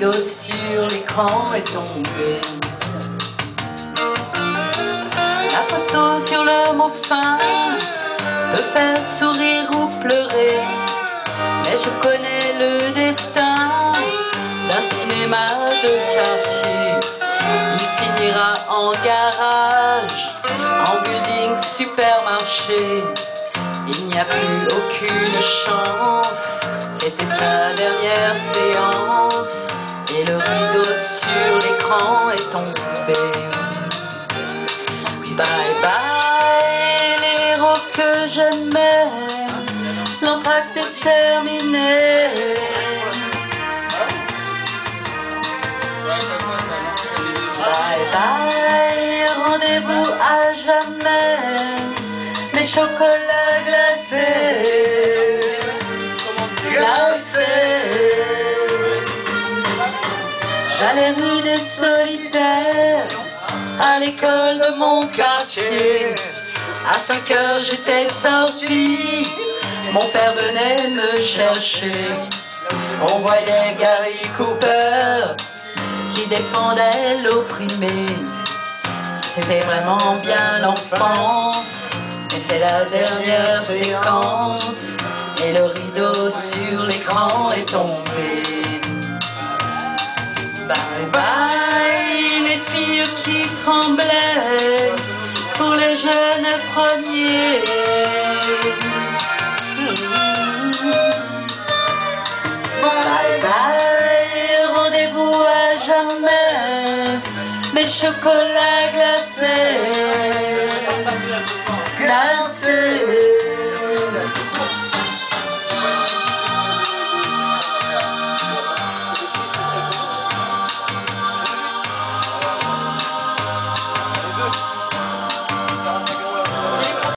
rideau sur l'écran est tombé. La photo sur le mot fin peut faire sourire ou pleurer. Mais je connais le destin d'un cinéma de quartier. Il finira en garage, en building supermarché. Il n'y a plus aucune chance, c'était sa dernière séance. Et le rideau sur l'écran est tombé. Bye bye, les héros que j'aimais, l'entracte est terminé. Bye bye, rendez-vous à jamais, mes chocolats glacés, J'allais des solitaires à l'école de mon quartier. À 5 heures j'étais sorti, mon père venait me chercher. On voyait Gary Cooper qui défendait l'opprimé. C'était vraiment bien l'enfance, c'est la dernière séquence. Et le rideau sur l'écran est tombé. Pour les jeunes premiers. Bye bye, rendez-vous à jamais, mes chocolats glacés, glacés.